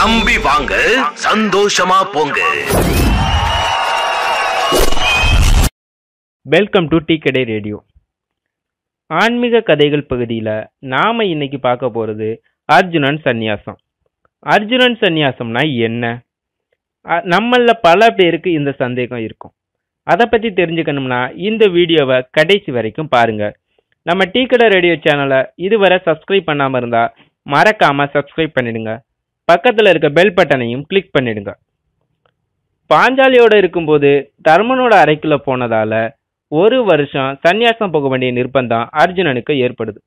நம்பி வாங்க சந்தோஷமா போங்க. வெல்கம் டு டீ கடை ரேடியோ ஆன்மீக கதைகள் பகுதியில் நாம் இன்னைக்கு பார்க்க போகிறது அர்ஜுனன் சந்நியாசம். அர்ஜுனன் சந்நியாசம்னா என்ன? நம்மளில் பல பேருக்கு இந்த சந்தேகம் இருக்கும். அதை பற்றி தெரிஞ்சுக்கணும்னா இந்த வீடியோவை கடைசி வரைக்கும் பாருங்க. நம்ம டீ கடை ரேடியோ சேனலை இதுவரை சப்ஸ்கிரைப் பண்ணாமல் இருந்தால் மறக்காமல் சப்ஸ்கிரைப் பண்ணிடுங்க. பக்கத்தில் இருக்க பெல் பட்டனையும் கிளிக் பண்ணிடுங்க. பாஞ்சாலியோடு இருக்கும்போது தர்மனோட அறைக்குள்ளே போனதால் ஒரு வருஷம் சன்னியாசம் போக வேண்டிய நிர்பந்தம் அர்ஜுனனுக்கு ஏற்படுது.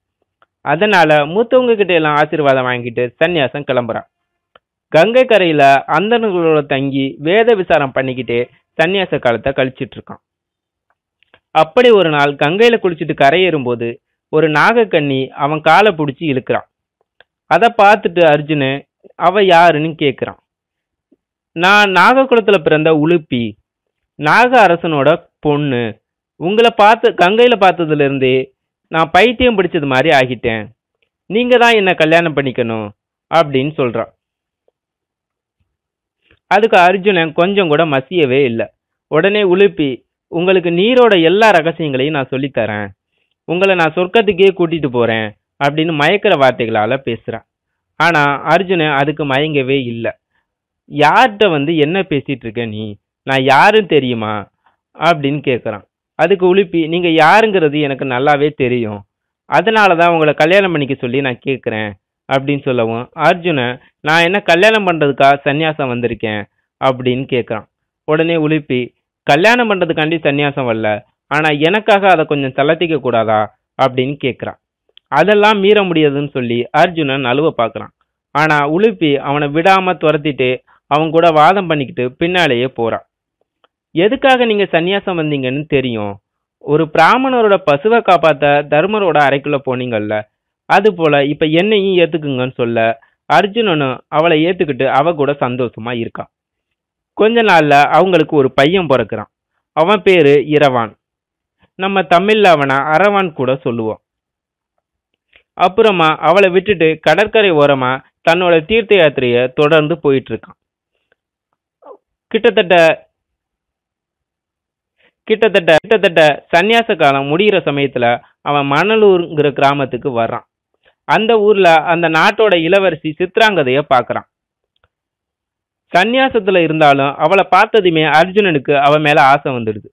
அதனால் மூத்தவங்க கிட்ட எல்லாம் ஆசீர்வாதம் வாங்கிட்டு சன்னியாசம் கிளம்புறான். கங்கை கரையில் அந்தணர்களோட தங்கி வேத விசாரம் பண்ணிக்கிட்டே சன்னியாச காலத்தை கழிச்சிட்டு இருக்கான். அப்படி ஒரு நாள் கங்கையில் குளிச்சுட்டு கரையேறும்போது ஒரு நாகக்கண்ணி அவன் காலை பிடிச்சி இழுக்கிறான். அதை பார்த்துட்டு அர்ஜுனு அவ யாருன்னு கேட்குறான் நான் நாகக்குளத்தில் பிறந்த உலுப்பி நாக அரசனோட பொண்ணு. உங்களை பார்த்து கங்கையில் பார்த்ததுலேருந்தே நான் பைத்தியம் பிடிச்சது மாதிரி ஆகிட்டேன். நீங்கள் தான் என்னை கல்யாணம் பண்ணிக்கணும் அப்படின்னு சொல்கிறான் அதுக்கு அர்ஜுனன் கொஞ்சம் கூட மசியவே இல்லை. உடனே உலுப்பி உங்களுக்கு நீரோட எல்லா ரகசியங்களையும் நான் சொல்லித்தரேன். உங்களை நான் சொர்க்கத்துக்கே கூட்டிகிட்டு போகிறேன் அப்படின்னு மயக்கிற வார்த்தைகளால் பேசுகிறான் ஆனால் அர்ஜுனன் அதுக்கு மயங்கவே இல்லை. யார்கிட்ட வந்து என்ன பேசிகிட்டு இருக்க நீ? நான் யாருன்னு தெரியுமா? அப்படின்னு கேட்குறான் அதுக்கு உழுப்பி நீங்கள் யாருங்கிறது எனக்கு நல்லாவே தெரியும். அதனால தான் உங்களை கல்யாணம் பண்ணிக்க சொல்லி நான் கேட்குறேன் அப்படின்னு சொல்லவும் அர்ஜுனன் நான் என்ன கல்யாணம் பண்ணுறதுக்காக சந்நியாசம் வந்திருக்கேன்? அப்படின்னு கேட்குறான் உடனே உழுப்பி கல்யாணம் பண்ணுறதுக்காண்டி சந்நியாசம் வரல. ஆனால் எனக்காக அதை கொஞ்சம் தளர்த்திக்க கூடாதா? அப்படின்னு கேட்குறான் அதெல்லாம் மீற முடியாதுன்னு சொல்லி அர்ஜுனன் அழுவ பார்க்குறான். ஆனா உலுப்பி அவனை விடாம துரத்திட்டு அவன் கூட வாதம் பண்ணிக்கிட்டு பின்னாலேயே போறான். எதுக்காக நீங்க சந்நியாசம் வந்தீங்கன்னு தெரியும். ஒரு பிராமணரோட பசுவை காப்பாத்த தர்மரோட அறைக்குள்ள போனீங்கல்ல அது போல இப்ப என்னையும் ஏத்துக்குங்கன்னு சொல்ல அர்ஜுனனும் அவளை ஏத்துக்கிட்டு அவ கூட சந்தோஷமா இருக்கான் கொஞ்ச நாள்ல அவங்களுக்கு ஒரு பையன் பிறக்கிறான். அவன் பேரு இரவான். நம்ம தமிழ்ல அவனை அரவான் கூட சொல்லுவோம். அப்புறமா அவளை விட்டுட்டு கடற்கரை ஓரமா தன்னோட தீர்த்த யாத்திரைய தொடர்ந்து போயிட்டு இருக்கான் கிட்டத்தட்ட கிட்டத்தட்ட கிட்டத்தட்ட சந்நியாச காலம் முடிகிற சமயத்துல அவன் மணலூருங்கிற கிராமத்துக்கு வர்றான். அந்த ஊர்ல அந்த நாட்டோட இளவரசி சித்ராங்கதைய பார்க்குறான் சந்நியாசத்துல இருந்தாலும் அவளை பார்த்ததுமே அர்ஜுனனுக்கு அவன் மேல ஆசை வந்துடுது.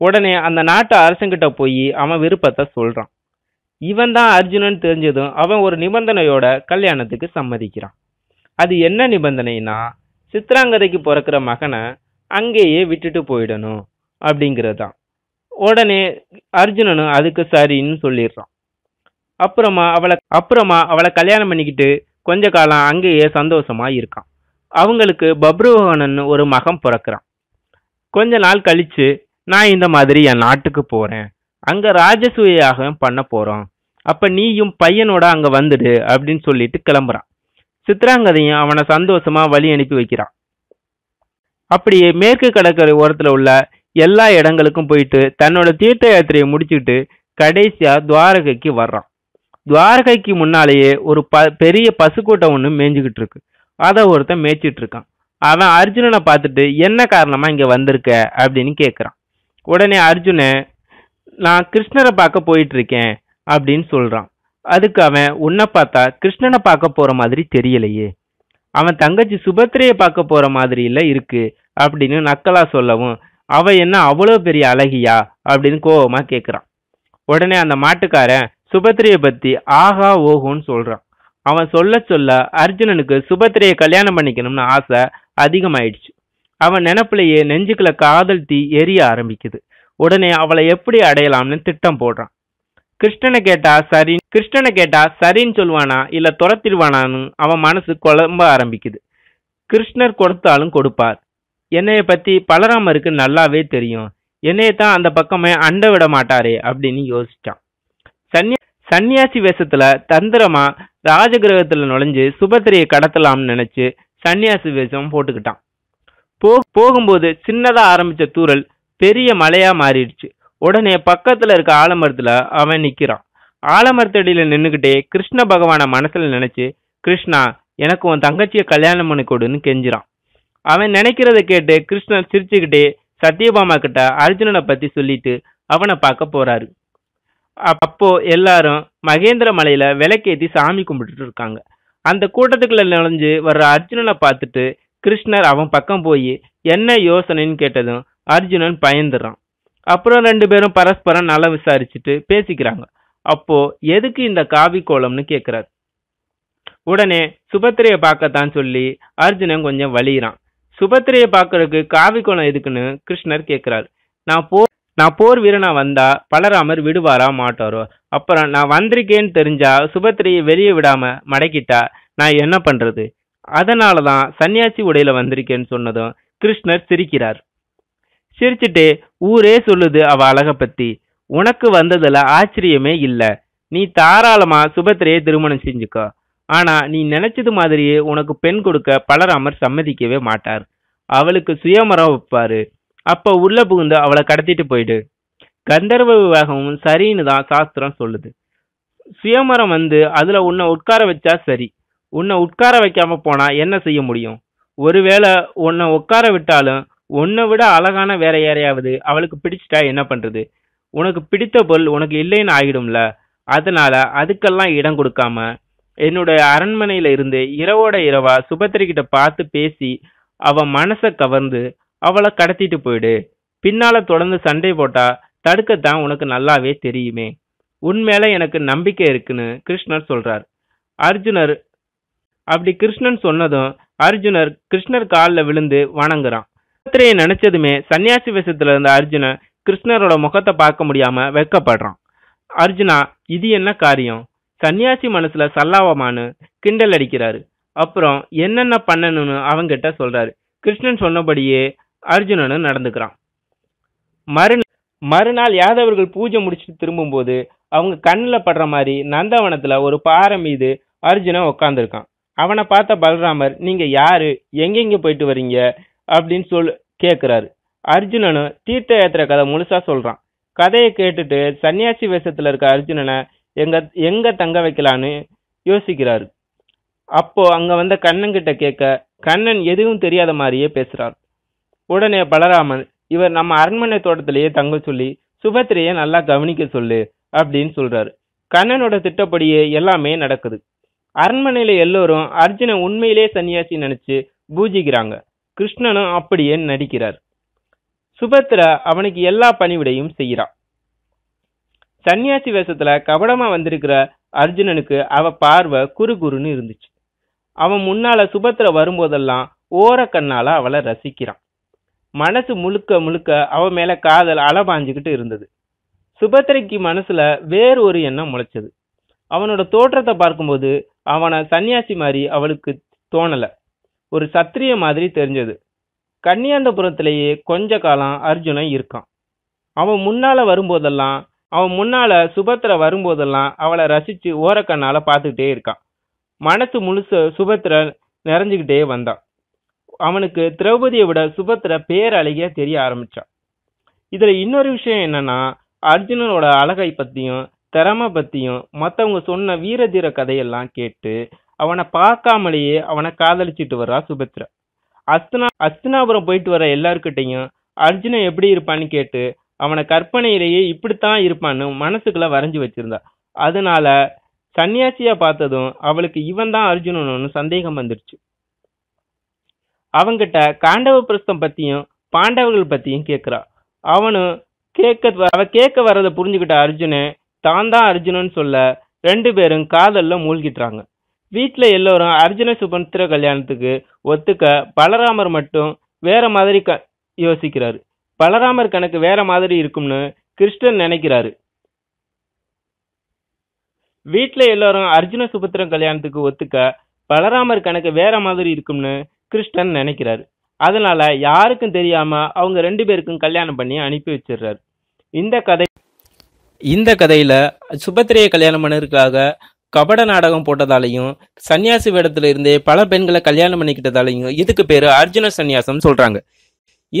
உடனே அந்த நாட்டு அரசங்கிட்ட போய் அவன் விருப்பத்தை சொல்றான். இவன் தான் அர்ஜுனன் தெரிஞ்சதும் அவன் ஒரு நிபந்தனையோட கல்யாணத்துக்கு சம்மதிக்கிறான். அது என்ன நிபந்தனைனா சித்ராங்கதைக்கு பிறக்கிற மகனை அங்கேயே விட்டுட்டு போயிடணும் அப்படிங்கிறது தான் உடனே அர்ஜுனனும் அதுக்கு சரின்னு சொல்லிடுறான். அப்புறமா அவளை அப்புறமா அவளை கல்யாணம் பண்ணிக்கிட்டு கொஞ்ச காலம் அங்கேயே சந்தோஷமா இருக்கான். அவங்களுக்கு பப்ருவகனன் ஒரு மகன் பிறக்கிறான். கொஞ்ச நாள் கழிச்சு நான் இந்த மாதிரி என் நாட்டுக்கு போறேன். அங்க ராஜசூயாகவும் பண்ண போறோம். அப்ப நீயும் பையனோட அங்க வந்துடு அப்படின்னு சொல்லிட்டு கிளம்புறான். சித்ராங்கதையும் அவனை சந்தோஷமா வழி அனுப்பி வைக்கிறான். அப்படியே மேற்கு கடற்கரை ஓரத்துல உள்ள எல்லா இடங்களுக்கும் போயிட்டு தன்னோட தீர்த்த யாத்திரையை முடிச்சுட்டு கடைசியா துவாரகைக்கு வர்றான். துவாரகைக்கு முன்னாலேயே ஒரு ப பெரிய பசுக்கூட்டம் ஒன்று மேய்ஞ்சிக்கிட்டு இருக்கு. அதை ஒருத்தன் மேய்ச்சிட்டு இருக்கான். அவன் அர்ஜுனனை பார்த்துட்டு என்ன காரணமா இங்க வந்திருக்க? அப்படின்னு கேட்குறான் உடனே அர்ஜுனன் நான் கிருஷ்ணரை பார்க்க போயிட்டு இருக்கேன் அப்படின்னு சொல்றான். அதுக்கு அவன் உன்னை பார்த்தா கிருஷ்ணனை பார்க்க போற மாதிரி தெரியலையே. அவன் தங்கச்சி சுபத்திரையை பார்க்க போற மாதிரி இல்ல இருக்கு அப்படின்னு நக்கலா சொல்லவும் அவ என்ன அவ்வளோ பெரிய அழகியா? அப்படின்னு கோவமா கேட்குறான் உடனே அந்த மாட்டுக்காரன் சுபத்திரையை பத்தி ஆஹா ஓஹோன்னு சொல்றான். அவன் சொல்ல சொல்ல அர்ஜுனனுக்கு சுபத்திரையை கல்யாணம் பண்ணிக்கணும்னு ஆசை அதிகமாயிடுச்சு. அவன் நினப்பிலேயே நெஞ்சுக்குள்ள காதல் தீ எரிய ஆரம்பிக்குது. உடனே அவளை எப்படி அடையலாம்னு திட்டம் போடுறான். கிருஷ்ணனை கேட்டா சரி. கிருஷ்ணனை கேட்டா சரின்னு சொல்லுவானா இல்ல துரத்திடுவானான்னு அவன் மனசு குழம்ப ஆரம்பிக்குது. கிருஷ்ணர் கொடுத்தாலும் கொடுப்பார். என்னைய பத்தி பலராமருக்கு நல்லாவே தெரியும். என்னைய தான் அந்த பக்கமே அண்ட விட மாட்டாரே அப்படின்னு யோசிச்சான். சன்னியா சன்னியாசி வேஷத்துல தந்திரமா ராஜகிரகத்துல நுழைஞ்சு சுபத்திரையை கடத்தலாம்னு நினைச்சு சன்னியாசி வேஷம் போட்டுக்கிட்டான். போ போகும்போது சின்னதா ஆரம்பிச்ச தூரல் பெரிய மலையா மாறிடுச்சு. உடனே பக்கத்துல இருக்க ஆலமரத்துல அவன் நிக்கிறான். ஆலமரத்தடியில நின்னுக்கிட்டே கிருஷ்ண பகவான மனசுல நினைச்சு கிருஷ்ணா எனக்கு உன் தங்கச்சியை கல்யாணம் பண்ணி கொடுன்னு கெஞ்சுறான். அவன் நினைக்கிறத கேட்டு கிருஷ்ணர் சிரிச்சுக்கிட்டே சத்யபாமா கிட்ட அர்ஜுனனை பத்தி சொல்லிட்டு அவனை பார்க்க போறாரு. அப்போ எல்லாரும் மகேந்திர மலையில விளக்கேத்தி சாமி கும்பிட்டுட்டு இருக்காங்க. அந்த கூட்டத்துக்குள்ள நுழைஞ்சு வர்ற அர்ஜுனனை பார்த்துட்டு கிருஷ்ணர் அவன் பக்கம் போய் என்ன யோசனைன்னு கேட்டதும் அர்ஜுனன் பயந்துடுறான் அப்புறம் ரெண்டு பேரும் பரஸ்பரம் நல்லா விசாரிச்சுட்டு பேசிக்கிறாங்க. அப்போ எதுக்கு இந்த காவி கோலம்னு கேட்குறாரு உடனே சுபத்திரையை பார்க்கத்தான் சொல்லி அர்ஜுனன் கொஞ்சம் வலிகிறான் சுபத்திரையை பார்க்கறதுக்கு காவி கோலம் எதுக்குன்னு கிருஷ்ணர் கேட்குறாரு நான் போ நான் போர் வீரனா வந்தா பலராமர் விடுவாரா மாட்டாரோ? அப்புறம் நான் வந்திருக்கேன்னு தெரிஞ்சா சுபத்திரையை வெளியே விடாம மடக்கிட்டா நான் என்ன பண்றது? அதனால தான் சன்னியாசி உடையில வந்திருக்கேன்னு சொன்னதும் கிருஷ்ணர் சிரிக்கிறார். சிரிச்சிட்டு ஊரே சொல்லுது அவ அழக பத்தி. உனக்கு வந்ததுல ஆச்சரியமே இல்ல. நீ தாராளமா சுபத்திரையை திருமணம் செஞ்சுக்கோ. ஆனா நீ நினைச்சது மாதிரியே உனக்கு பெண் கொடுக்க பலராமர் சம்மதிக்கவே மாட்டார். அவளுக்கு சுயமரம் வைப்பாரு. அப்ப உள்ள புகுந்து அவளை கடத்திட்டு போயிடு. கந்தர்வ விவாகமும் சரின்னு தான் சாஸ்திரம் சொல்லுது. சுயமரம் வந்து அதுல உன்னை உட்கார வச்சா சரி. உன்னை உட்கார வைக்காம போனா என்ன செய்ய முடியும்? ஒருவேளை உன்னை உட்கார விட்டாலும் உன்னை விட அழகான வேற யாரையாவது அவளுக்கு பிடிச்சிட்டா என்ன பண்றது? உனக்கு பிடித்த பொருள் உனக்கு இல்லைன்னு ஆகிடும்ல. அதனால அதுக்கெல்லாம் இடம் கொடுக்காம என்னுடைய அரண்மனையில இருந்து இரவோட இரவா சுபத்திரி கிட்ட பார்த்து பேசி அவ மனசை கவர்ந்து அவளை கடத்திட்டு போயிடு. பின்னால தொடர்ந்து சண்டை போட்டா தடுக்கத்தான் உனக்கு நல்லாவே தெரியுமே. உன்மேல எனக்கு நம்பிக்கை இருக்குன்னு கிருஷ்ணர் சொல்றார். அர்ஜுனர் அப்படி கிருஷ்ணன் சொன்னதும் அர்ஜுனர் கிருஷ்ணர் காலில் விழுந்து வணங்குறான். சுபத்திரையை நினைச்சதுமே சன்னியாசி வேஷத்துல இருந்த அர்ஜுனன் கிருஷ்ணரோட முகத்தை பார்க்க முடியாம வெக்கப்படுறான் அர்ஜுனா இது என்ன காரியம்? சன்னியாசி மனசுல சல்லாவமானு கிண்டல் அடிக்கிறாரு. அப்புறம் என்னென்ன பண்ணணும்னு அவங்கிட்ட சொல்றாரு. கிருஷ்ணன் சொன்னபடியே அர்ஜுனனும் நடந்துக்கிறான். மறு மறுநாள் யாதவர்கள் பூஜை முடிச்சுட்டு திரும்பும்போது அவங்க கண்ணில் படுற மாதிரி நந்தவனத்துல ஒரு பாறை மீது அர்ஜுனன் உட்காந்துருக்கான் அவனை பார்த்த பலராமர் நீங்க யாரு? எங்கெங்க போயிட்டு வரீங்க? அப்படின்னு சொல் கேட்குறாரு அர்ஜுனனும் தீர்த்த யாத்திரை கதை முழுசா சொல்றான். கதையை கேட்டுட்டு சன்னியாசி வேஷத்துல இருக்க அர்ஜுனனை எங்க எங்க தங்க வைக்கலான்னு யோசிக்கிறாரு. அப்போ அங்க வந்த கண்ணன் கிட்ட கேட்க கண்ணன் எதுவும் தெரியாத மாதிரியே பேசுறார். உடனே பலராமன் இவர் நம்ம அரண்மனை தோட்டத்திலேயே தங்க சொல்லி சுபத்திரையை நல்லா கவனிக்க சொல்லு அப்படின்னு சொல்றாரு. கண்ணனோட திட்டப்படியே எல்லாமே நடக்குது. அரண்மனையில எல்லோரும் அர்ஜுனன் உண்மையிலே சன்னியாசி நினைச்சு பூஜிக்கிறாங்க. கிருஷ்ணனும் அப்படியே நடிக்கிறார். சுபத்ரா அவனுக்கு எல்லா பணிவிடையும் செய்கிறான். சன்னியாசி வேஷத்துல கபடமா வந்திருக்கிற அர்ஜுனனுக்கு அவ பார்வை குறு குறுன்னு இருந்துச்சு. அவன் முன்னால சுபத்ரா வரும்போதெல்லாம் ஓர கண்ணால அவளை ரசிக்கிறான். மனசு முழுக்க முழுக்க அவ மேல காதல் அலபாஞ்சுக்கிட்டு இருந்தது. சுபத்திரைக்கு மனசுல வேறு ஒரு எண்ணம் முளைச்சது. அவனோட தோற்றத்தை பார்க்கும்போது அவனை சன்னியாசி மாதிரி அவளுக்கு தோணலை. ஒரு சத்திரிய மாதிரி தெரிஞ்சது. கன்னியாந்தபுரத்திலேயே கொஞ்ச காலம் அர்ஜுனன் இருக்கான். அவன் முன்னால வரும்போதெல்லாம் அவன் முன்னால சுபத்திர வரும்போதெல்லாம் அவளை ரசிச்சு ஓரக்கண்ணால பார்த்துக்கிட்டே இருக்கான். மனசு முழுச சுபத்திர நிறைஞ்சுக்கிட்டே வந்தான். அவனுக்கு திரௌபதியை விட சுபத்திர பேரழகியா தெரிய ஆரம்பிச்சான். இதுல இன்னொரு விஷயம் என்னன்னா அர்ஜுனனோட அழகை பத்தியும் திறமை பத்தியும் மற்றவங்க சொன்ன வீரதீர கதையெல்லாம் கேட்டு அவனை பார்க்காமலேயே அவனை காதலிச்சிட்டு வர்றா சுபத்ரா. அஸ்தனா அஸ்தினாபுரம் போயிட்டு வர எல்லாருக்கிட்டையும் அர்ஜுனன் எப்படி இருப்பான்னு கேட்டு அவனை கற்பனையிலேயே இப்படித்தான் இருப்பான்னு மனசுக்குள்ள வரைஞ்சு வச்சிருந்தா. அதனால சன்னியாசியா பார்த்ததும் அவளுக்கு இவன் தான் அர்ஜுனன்னு சந்தேகம் வந்துடுச்சு அவங்கிட்ட காண்டவ பிரஸ்தம் பத்தியும் பாண்டவர்கள் பத்தியும் கேட்கிறா அவனும் கேட்க அவ கேட்க வர்றதை புரிஞ்சுக்கிட்ட அர்ஜுனன் தான் தான் அர்ஜுனன் சொல்ல ரெண்டு பேரும் காதல்ல மூழ்கிட்டாங்க வீட்டில் எல்லோரும் அர்ஜுன சுபந்திர கல்யாணத்துக்கு ஒத்துக்க பலராமர் மட்டும் வேற மாதிரி க யோசிக்கிறாரு. பலராமர் கணக்கு வேற மாதிரி இருக்கும்னு கிருஷ்ணன் நினைக்கிறாரு. வீட்டில் எல்லோரும் அர்ஜுன சுபத்திரம் கல்யாணத்துக்கு ஒத்துக்க பலராமர் கணக்கு வேற மாதிரி இருக்கும்னு கிருஷ்ணன் நினைக்கிறாரு. அதனால யாருக்கும் தெரியாம அவங்க ரெண்டு பேருக்கும் கல்யாணம் பண்ணி அனுப்பி வச்சிடுறாரு. இந்த கதை இந்த கதையில சுபத்திரையை கல்யாணம் பண்ணதுக்காக கபட நாடகம் போட்டதாலையும் சன்னியாசி வேடத்துல இருந்தே பல பெண்களை கல்யாணம் பண்ணிக்கிட்டதாலையும் இதுக்கு பேரு அர்ஜுன சன்னியாசம் சொல்றாங்க.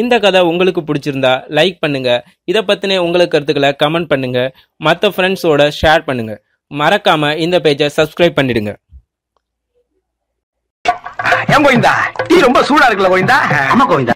இந்த கதை உங்களுக்கு பிடிச்சிருந்தா லைக் பண்ணுங்க. இதை பத்தின உங்களுக்கு கருத்துக்களை கமெண்ட் பண்ணுங்க. மற்ற ஃப்ரெண்ட்ஸோட ஷேர் பண்ணுங்க. மறக்காம இந்த பேஜை சப்ஸ்கிரைப் பண்ணிடுங்க. ஏன் கோவிந்தா? டீ ரொம்ப சூடா இருக்குல்ல கோவிந்தா? ஆமா கோவிந்தா.